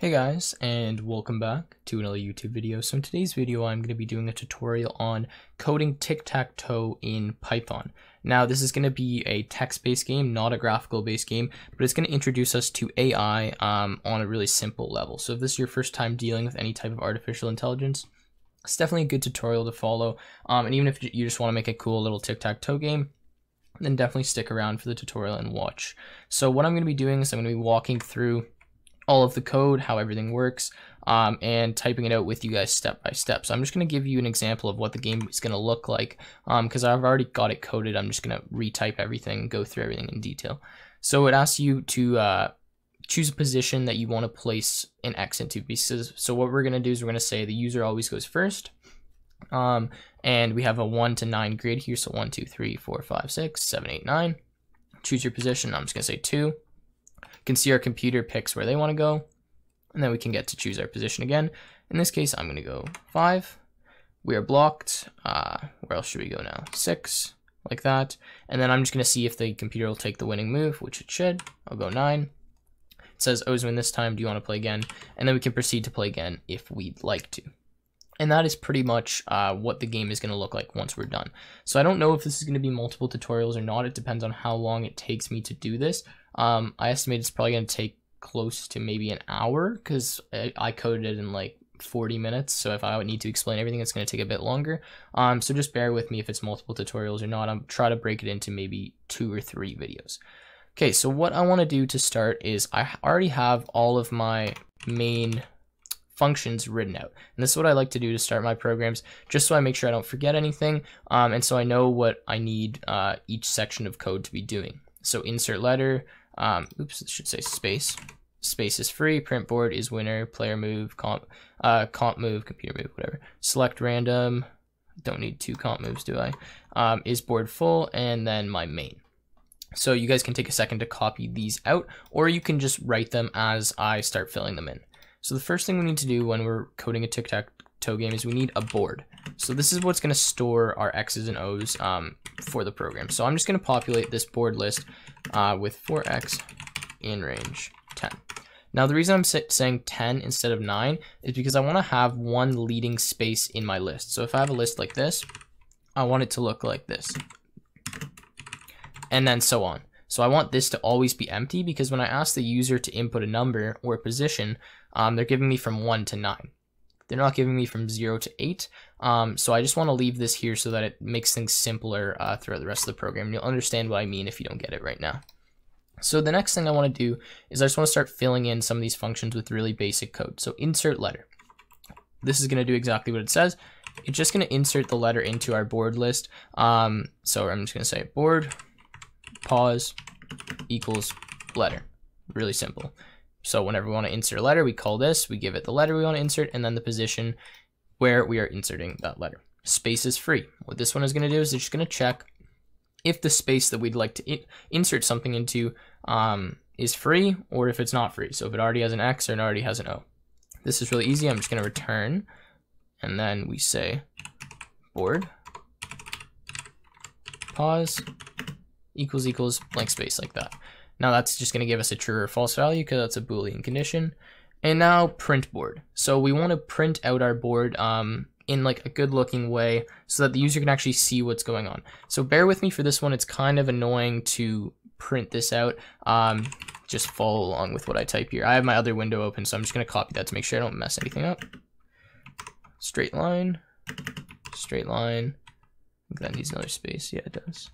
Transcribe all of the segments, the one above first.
Hey guys, and welcome back to another YouTube video. So in today's video, I'm going to be doing a tutorial on coding tic-tac-toe in Python. Now, this is going to be a text-based game, not a graphical-based game, but it's going to introduce us to AI um, on a really simple level. So if this is your first time dealing with any type of artificial intelligence, it's definitely a good tutorial to follow. Um, and even if you just want to make a cool little tic-tac-toe game, then definitely stick around for the tutorial and watch. So what I'm going to be doing is I'm going to be walking through all of the code, how everything works, um, and typing it out with you guys step by step. So I'm just going to give you an example of what the game is going to look like because um, I've already got it coded. I'm just going to retype everything, go through everything in detail. So it asks you to uh, choose a position that you want to place an X into pieces. So what we're going to do is we're going to say the user always goes first. Um, and we have a 1 to 9 grid here. So 1, 2, 3, 4, 5, 6, 7, 8, 9. Choose your position. I'm just going to say 2 can see our computer picks where they want to go, and then we can get to choose our position again. In this case, I'm going to go 5. We are blocked. Uh, where else should we go now? 6, like that. And then I'm just going to see if the computer will take the winning move, which it should. I'll go 9. It says Ozwin this time, do you want to play again? And then we can proceed to play again if we'd like to. And that is pretty much uh, what the game is going to look like once we're done. So I don't know if this is going to be multiple tutorials or not. It depends on how long it takes me to do this. Um, I estimate it's probably going to take close to maybe an hour because I, I, coded it in like 40 minutes. So if I would need to explain everything, it's going to take a bit longer. Um, so just bear with me if it's multiple tutorials or not. I'm try to break it into maybe two or three videos. Okay, so what I want to do to start is I already have all of my main functions written out. And this is what I like to do to start my programs, just so I make sure I don't forget anything, um, and so I know what I need uh, each section of code to be doing. So insert letter, um, oops, should say space. Space is free, print board is winner, player move, comp, uh, comp move, computer move, whatever. Select random, don't need two comp moves, do I? Um, is board full, and then my main. So you guys can take a second to copy these out, or you can just write them as I start filling them in. So the first thing we need to do when we're coding a tic-tac-toe game is we need a board. So this is what's going to store our X's and O's um, for the program. So I'm just going to populate this board list uh, with for x in range 10. Now the reason I'm saying 10 instead of 9 is because I want to have one leading space in my list. So if I have a list like this, I want it to look like this. And then so on. So I want this to always be empty because when I ask the user to input a number or a position, um, they're giving me from 1 to 9. They're not giving me from 0 to 8. Um, so I just want to leave this here so that it makes things simpler uh, throughout the rest of the program. And you'll understand what I mean if you don't get it right now. So the next thing I want to do is I just want to start filling in some of these functions with really basic code. So insert letter. This is going to do exactly what it says. It's just going to insert the letter into our board list. Um, so I'm just going to say board pos equals letter. Really simple. So whenever we want to insert a letter, we call this, we give it the letter we want to insert, and then the position where we are inserting that letter. Space is free. What this one is going to do is it's just going to check if the space that we'd like to insert something into um, is free or if it's not free. So if it already has an X or it already has an O. This is really easy. I'm just going to return, and then we say board, pos, equals equals blank space like that. Now that's just going to give us a true or false value because that's a Boolean condition. And now print board. So we want to print out our board um, in like a good looking way so that the user can actually see what's going on. So bear with me for this one. It's kind of annoying to print this out. Um, just follow along with what I type here. I have my other window open, so I'm just going to copy that to make sure I don't mess anything up. Straight line, straight line. that needs another space. Yeah, it does.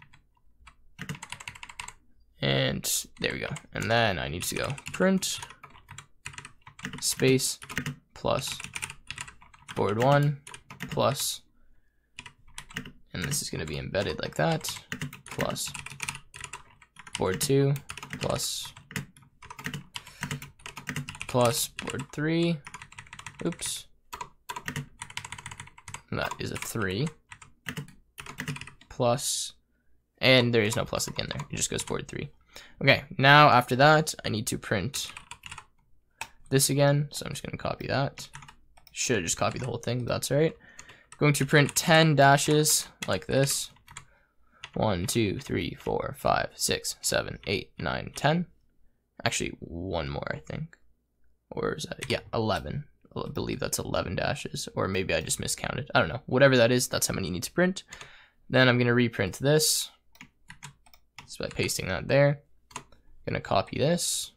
And there we go. And then I need to go print space plus board one plus, and this is going to be embedded like that, plus board two plus plus board three. Oops. That is a three plus and there is no plus at the end there. It just goes board three. Okay, now after that, I need to print this again. So I'm just going to copy that. Should have just copied the whole thing, but that's all right. Going to print 10 dashes like this. 1, 2, 3, 4, 5, 6, 7, 8, 9, 10. Actually, one more, I think. or is that, yeah, 11. I believe that's 11 dashes, or maybe I just miscounted. I don't know. Whatever that is, that's how many you need to print. Then I'm going to reprint this. So by pasting that there, I'm to copy this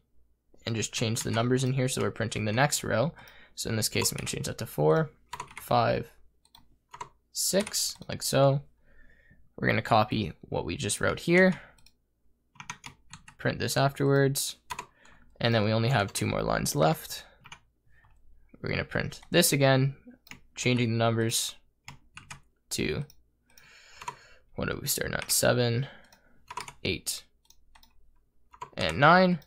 and just change the numbers in here so we're printing the next row. So in this case, I'm to change that to 4, 5, 6, like so. We're to copy what we just wrote here, print this afterwards, and then we only have two more lines left. We're to print this again, changing the numbers to, what are we starting at, 7, 8, and 9.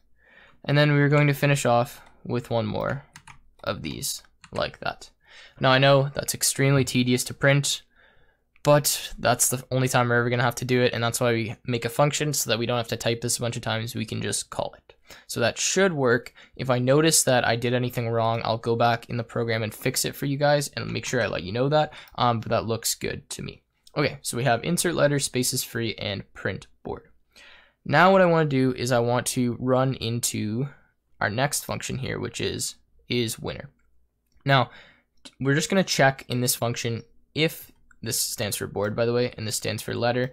And then we're going to finish off with one more of these, like that. Now I know that's extremely tedious to print, but that's the only time we're ever going to have to do it, and that's why we make a function so that we don't have to type this a bunch of times, we can just call it. So that should work. If I notice that I did anything wrong, I'll go back in the program and fix it for you guys and make sure I let you know that, um, but that looks good to me. Okay, so we have insert letter, spaces free, and print board. Now what I want to do is I want to run into our next function here, which is is winner. Now, we're just going to check in this function if this stands for board, by the way, and this stands for letter,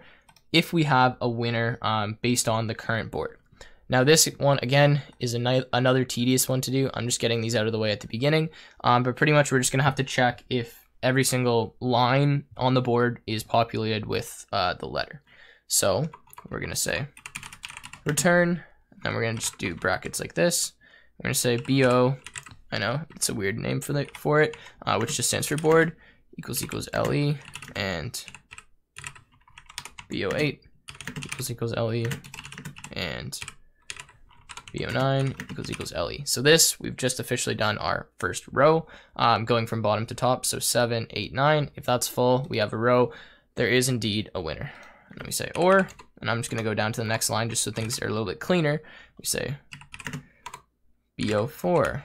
if we have a winner um, based on the current board. Now this one, again, is another tedious one to do. I'm just getting these out of the way at the beginning, um, but pretty much we're just going to have to check if every single line on the board is populated with uh, the letter. So we're going to say return, and we're to just do brackets like this. We're to say BO, I know, it's a weird name for, the, for it, uh, which just stands for board, equals equals LE, and BO8 equals equals LE, and BO9 equals equals LE. So this, we've just officially done our first row, um, going from bottom to top. So 7, 8, 9. If that's full, we have a row. There is indeed a winner. Let me say or, and I'm just going to go down to the next line just so things are a little bit cleaner. We say BO4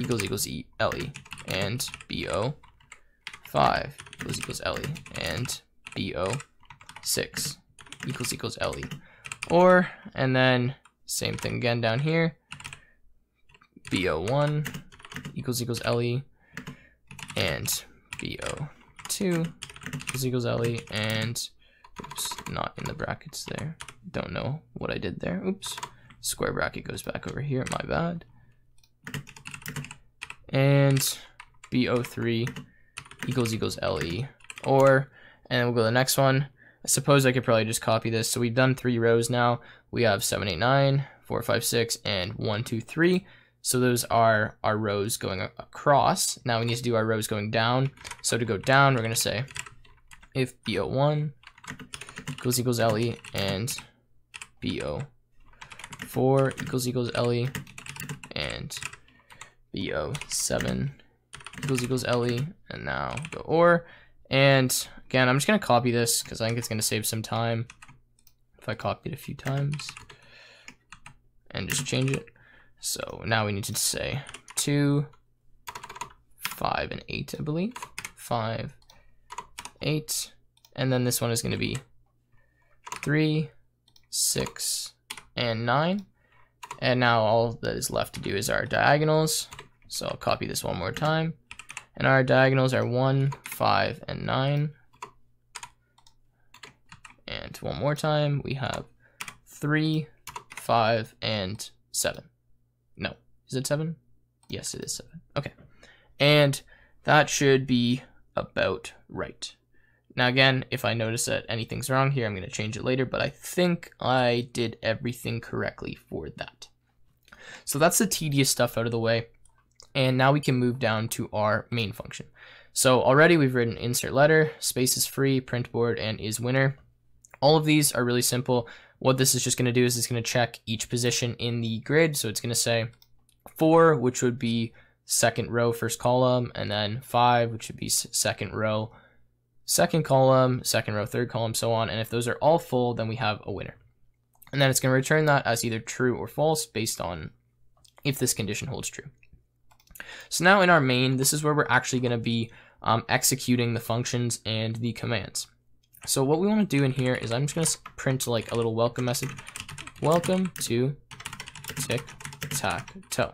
equals equals LE, and BO5 equals equals LE, and BO6 equals equals LE. Or, and then same thing again down here. BO1 equals equals LE, and BO2 equals equals LE, and oops, not in the brackets there. Don't know what I did there. Oops. Square bracket goes back over here, my bad. And BO3 equals equals LE. Or, and we'll go to the next one. I suppose I could probably just copy this. So we've done three rows now. We have 7, 8, 9, 4, 5, 6, and 1, 2, 3. So those are our rows going across. Now we need to do our rows going down. So to go down, we're going to say if BO1 equals equals LE and BO4 equals equals LE and BO7 equals equals LE and now go OR. And again, I'm just going to copy this because I think it's going to save some time if I copy it a few times and just change it. So now we need to say 2, 5, and 8, I believe. 5, 8, and then this one is going to be 3, 6, and 9. And now all that is left to do is our diagonals. So I'll copy this one more time. And our diagonals are 1, 5, and 9. And one more time, we have 3, 5, and 7. No, is it 7? Yes, it is 7. Okay. And that should be about right. Now again, if I notice that anything's wrong here, I'm going to change it later, but I think I did everything correctly for that. So that's the tedious stuff out of the way. And now we can move down to our main function. So already we've written insert letter, space is free, print board, and is winner. All of these are really simple. What this is just going to do is it's going to check each position in the grid. So it's going to say 4, which would be second row, first column, and then 5, which would be second row, second column, second row, third column, so on. And if those are all full, then we have a winner. And then it's going to return that as either true or false based on if this condition holds true. So now in our main, this is where we're actually going to be um, executing the functions and the commands. So what we want to do in here is I'm just going to print like a little welcome message. Welcome to tic-tac-toe.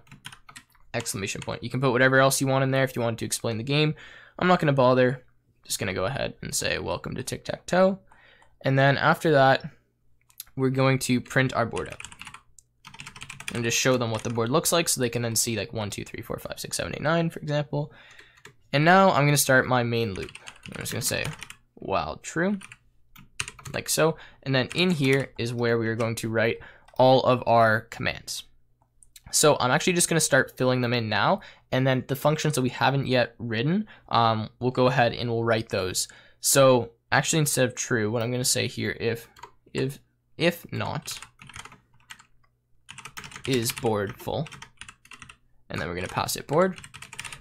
exclamation point. You can put whatever else you want in there if you want to explain the game. I'm not going to bother. Just going to go ahead and say welcome to tic-tac-toe. And then after that, we're going to print our board out. And just show them what the board looks like so they can then see like 1, 2, 3, 4, 5, 6, 7, 8, 9, for example. And now I'm going to start my main loop. I'm just going to say while true, like so. And then in here is where we are going to write all of our commands. So I'm actually just going to start filling them in now. And then the functions that we haven't yet written, um, we'll go ahead and we'll write those. So actually instead of true, what I'm going to say here, if, if, if not is board full, and then we're going to pass it board.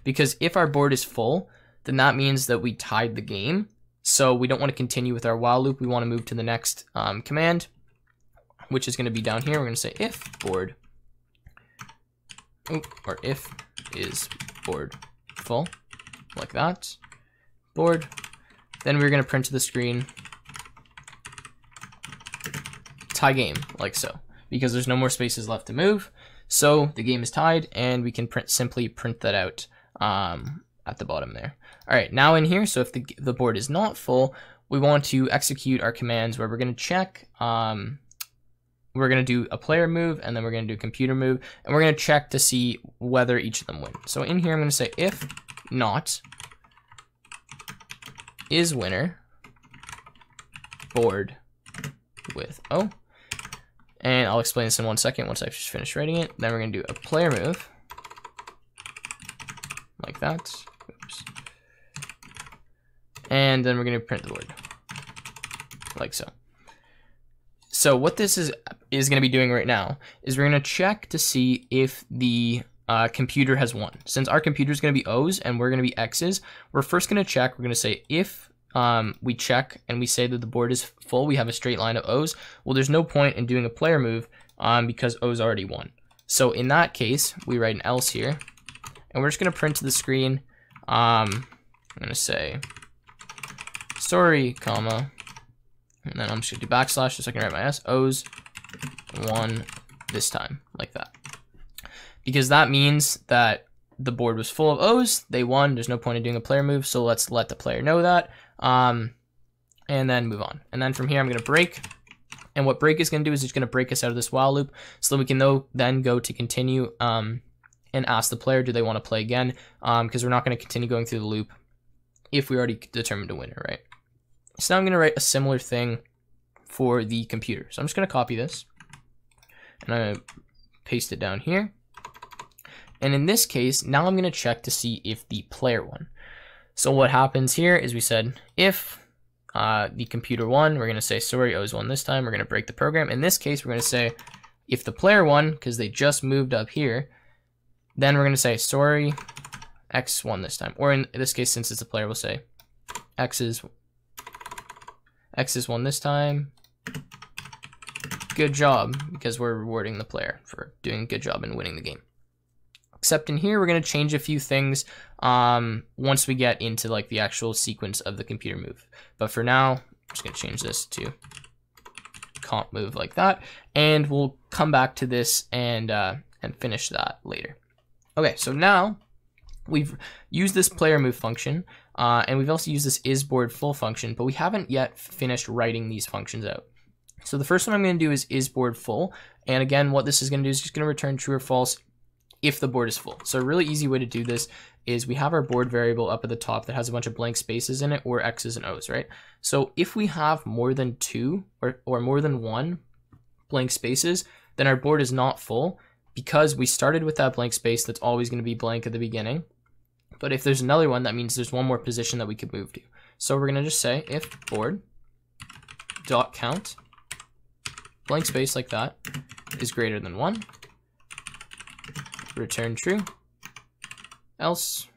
Because if our board is full, then that means that we tied the game. So we don't want to continue with our while loop. We want to move to the next um, command, which is going to be down here. We're going to say if board, or if is board full, like that, board. Then we're going to print to the screen tie game, like so, because there's no more spaces left to move. So the game is tied, and we can print simply print that out um, at the bottom there. All right, now in here, so if the, the board is not full, we want to execute our commands where we're going to check, um, we're going to do a player move, and then we're going to do a computer move, and we're going to check to see whether each of them win. So in here, I'm going to say if not is winner board with O. And I'll explain this in one second once I've just finished writing it. Then we're going to do a player move like that. Oops. And then we're going to print the board like so. So what this is is going to be doing right now is we're going to check to see if the uh, computer has won. Since our computer is going to be O's and we're going to be X's, we're first going to check. We're going to say if um, we check and we say that the board is full, we have a straight line of O's. Well, there's no point in doing a player move um, because O's already won. So in that case, we write an else here and we're just going to print to the screen. Um, I'm going to say sorry, comma, and then I'm just to do backslash just so I can write my S. O's won this time, like that. Because that means that the board was full of O's, they won, there's no point in doing a player move, so let's let the player know that, um, and then move on. And then from here, I'm going to break, and what break is going to do is it's going to break us out of this while loop, so that we can then go to continue um, and ask the player, do they want to play again? Because um, we're not going to continue going through the loop if we already determined a winner, right? So now I'm going to write a similar thing for the computer. So I'm just going to copy this and I'm going to paste it down here. And in this case, now I'm going to check to see if the player won. So what happens here is we said if uh, the computer won, we're going to say, sorry, O's won this time. We're going to break the program. In this case, we're going to say if the player won, because they just moved up here, then we're going to say, sorry, X won this time. Or in this case, since it's a player, we'll say X is, X is one this time. Good job, because we're rewarding the player for doing a good job and winning the game. Except in here, we're going to change a few things um, once we get into like the actual sequence of the computer move. But for now, I'm just going to change this to comp move like that. And we'll come back to this and, uh, and finish that later. Okay, so now we've used this player move function, uh, and we've also used this is board full function, but we haven't yet finished writing these functions out. So the first one I'm going to do is is board full, and again, what this is going to do is just going to return true or false if the board is full. So a really easy way to do this is we have our board variable up at the top that has a bunch of blank spaces in it, or X's and O's, right? So if we have more than two or, or more than one blank spaces, then our board is not full, because we started with that blank space that's always going to be blank at the beginning. But if there's another one, that means there's one more position that we could move to. So we're to just say if board dot count blank space like that is greater than one, return true, else,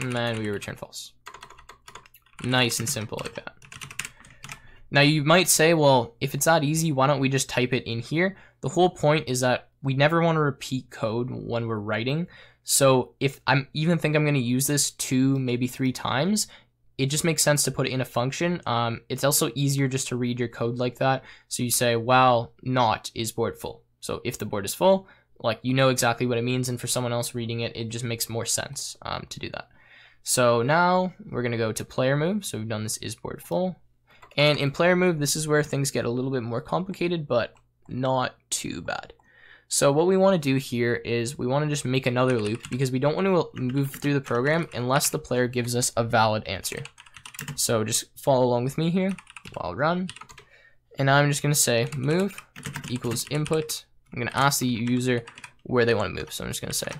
and then we return false. Nice and simple like that. Now you might say, well, if it's that easy, why don't we just type it in here? The whole point is that we never want to repeat code when we're writing. So if I'm even think I'm going to use this two, maybe three times, it just makes sense to put it in a function. Um, it's also easier just to read your code like that. So you say, while not is board full. So if the board is full, like you know exactly what it means, and for someone else reading it, it just makes more sense um, to do that. So now we're gonna go to player move. So we've done this is board full. And in player move, this is where things get a little bit more complicated, but not too bad. So what we want to do here is we want to just make another loop because we don't want to move through the program unless the player gives us a valid answer. So just follow along with me here while run. And I'm just going to say move equals input. I'm going to ask the user where they want to move. So I'm just going to say,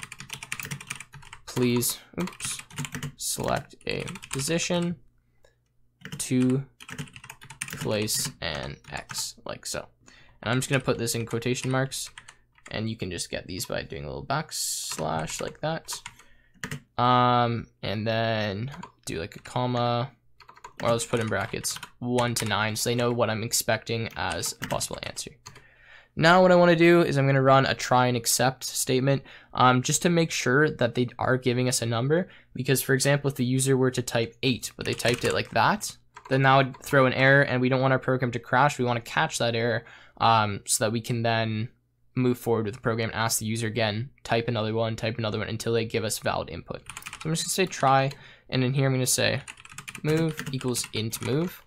please, oops, select a position to place an X like so. And I'm just going to put this in quotation marks and you can just get these by doing a little backslash like that. Um, and then do like a comma, or I'll just put in brackets, 1 to 9, so they know what I'm expecting as a possible answer. Now what I want to do is I'm going to run a try and except statement um, just to make sure that they are giving us a number. Because for example, if the user were to type 8, but they typed it like that, then that would throw an error and we don't want our program to crash. We want to catch that error um, so that we can then move forward with the program, and ask the user again, type another one, type another one until they give us valid input. So I'm just gonna say try, and in here I'm gonna say move equals int move.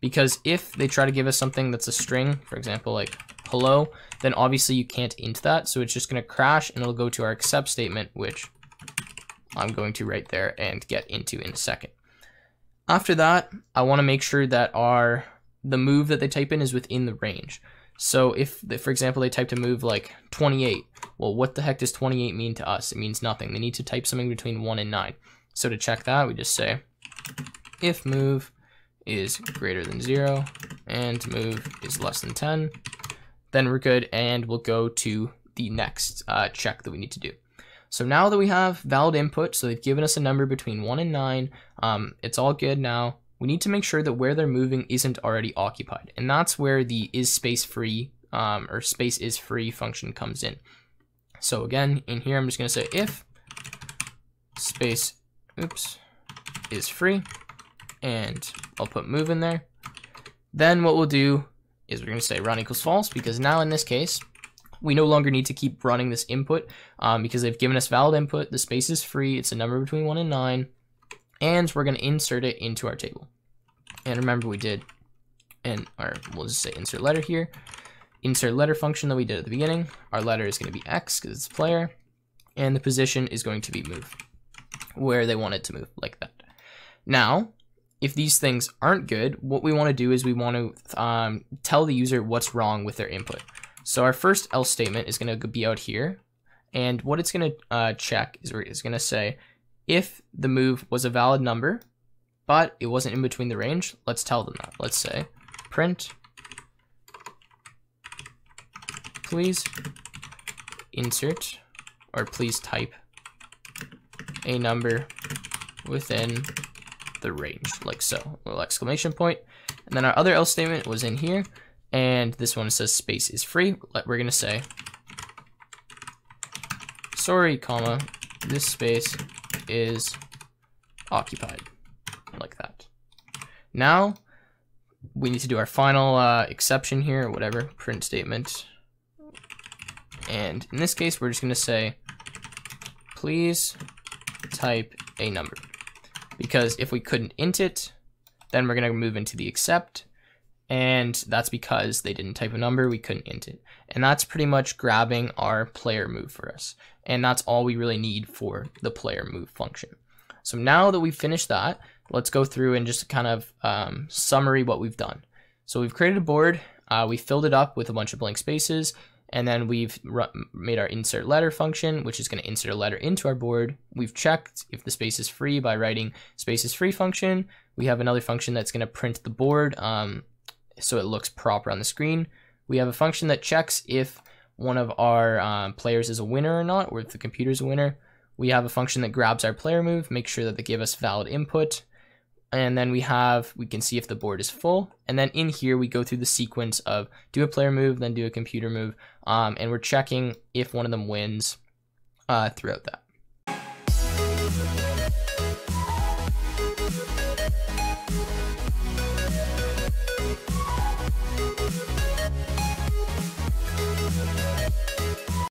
Because if they try to give us something that's a string, for example, like hello, then obviously you can't int that, so it's just gonna crash and it'll go to our except statement, which I'm going to right there and get into in a second. After that, I wanna make sure that our the move that they type in is within the range. So if, for example, they typed a move like 28, well, what the heck does 28 mean to us? It means nothing. They need to type something between 1 and 9. So to check that, we just say if move is greater than 0 and move is less than 10, then we're good and we'll go to the next uh, check that we need to do. So now that we have valid input, so they've given us a number between 1 and 9, um, it's all good now we need to make sure that where they're moving isn't already occupied. And that's where the is space free um, or space is free function comes in. So again, in here, I'm just going to say if space, oops, is free, and I'll put move in there. Then what we'll do is we're going to say run equals false because now in this case, we no longer need to keep running this input um, because they've given us valid input. The space is free. It's a number between 1 and 9 and we're going to insert it into our table. And remember we did, and our, we'll just say insert letter here, insert letter function that we did at the beginning. Our letter is going to be X because it's a player, and the position is going to be move, where they want it to move, like that. Now, if these things aren't good, what we want to do is we want to um, tell the user what's wrong with their input. So our first else statement is going to be out here, and what it's going to uh, check is, is going to say, if the move was a valid number, but it wasn't in between the range, let's tell them that. Let's say print, please insert, or please type a number within the range, like so, little exclamation point. And then our other else statement was in here, and this one says space is free. We're gonna say, sorry, comma, this space is occupied, like that. Now, we need to do our final uh, exception here, or whatever, print statement. And in this case, we're just going to say, please type a number. Because if we couldn't int it, then we're going to move into the except. And that's because they didn't type a number, we couldn't int it. And that's pretty much grabbing our player move for us. And that's all we really need for the player move function. So now that we've finished that, let's go through and just kind of um, summary what we've done. So we've created a board, uh, we filled it up with a bunch of blank spaces, and then we've made our insert letter function, which is going to insert a letter into our board. We've checked if the space is free by writing space is free function. We have another function that's going to print the board um, so it looks proper on the screen. We have a function that checks if one of our um, players is a winner or not, or if the computer is a winner. We have a function that grabs our player move, make sure that they give us valid input. And then we have, we can see if the board is full. And then in here, we go through the sequence of do a player move, then do a computer move. Um, and we're checking if one of them wins uh, throughout that.